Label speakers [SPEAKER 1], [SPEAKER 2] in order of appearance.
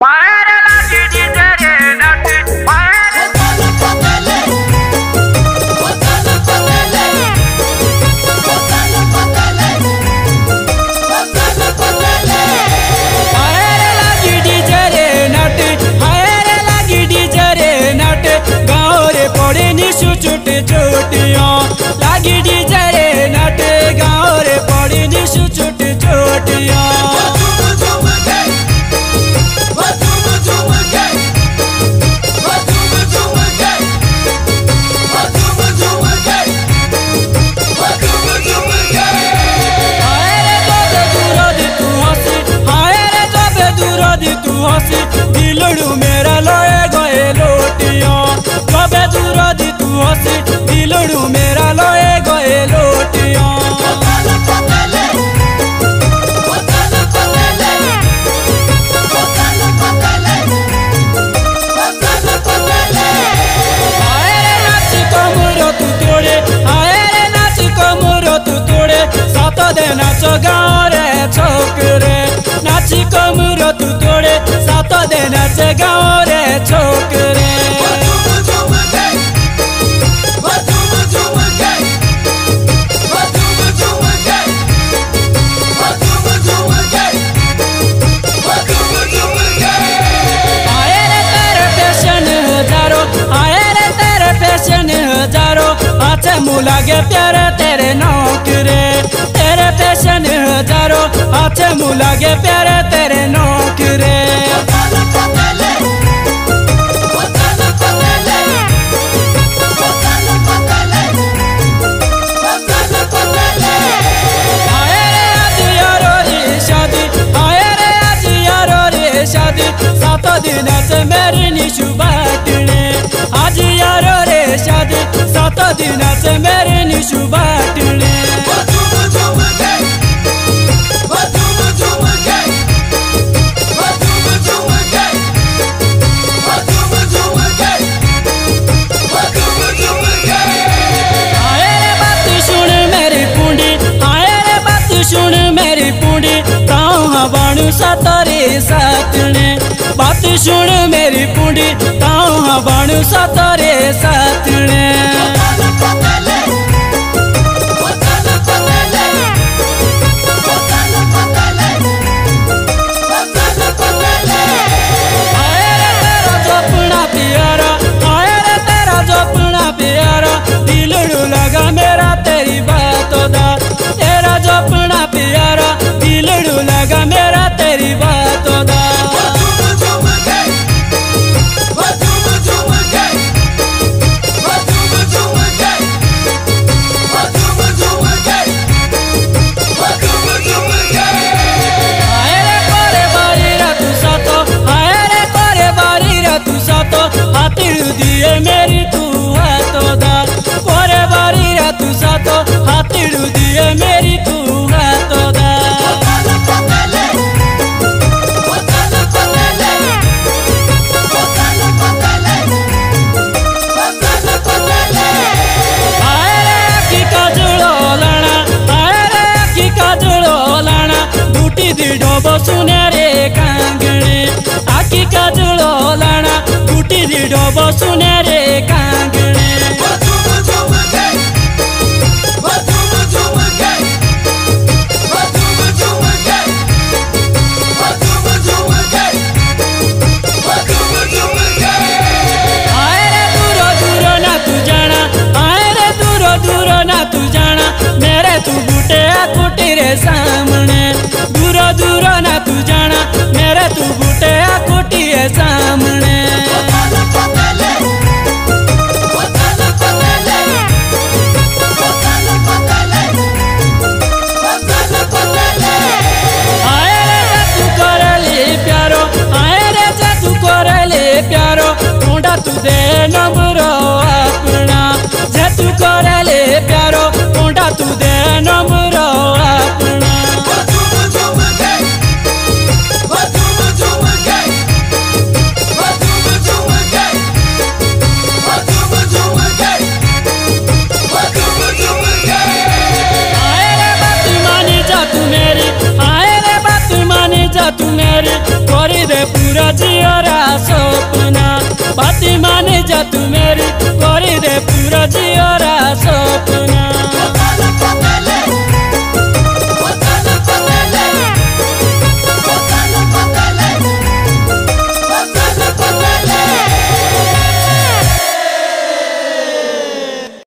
[SPEAKER 1] Wow! কবে দূর দিতু অসিট দিলড়ু মেরা मुलागे प्यारे तेरे नौकरे। तेरे पेशन हज़ारों हाथ मुलागे प्यारे तेरे नौकरे। मेरी निशु बाटने सुन मेरी पुंडी ताऊ बाणु सतरे सतने बात सुन मेरी पुंडी ताऊ बाणु सतरे सतने दिए मेरी तू हाथों दा दी डोबो सुने रे कांगणे। आखी का जुड़ो लाना टूटी दी डोबो सुने नंबरो अपना जे तू करले प्यारो मुंडा तू दे नंबरो अपना तू मेरी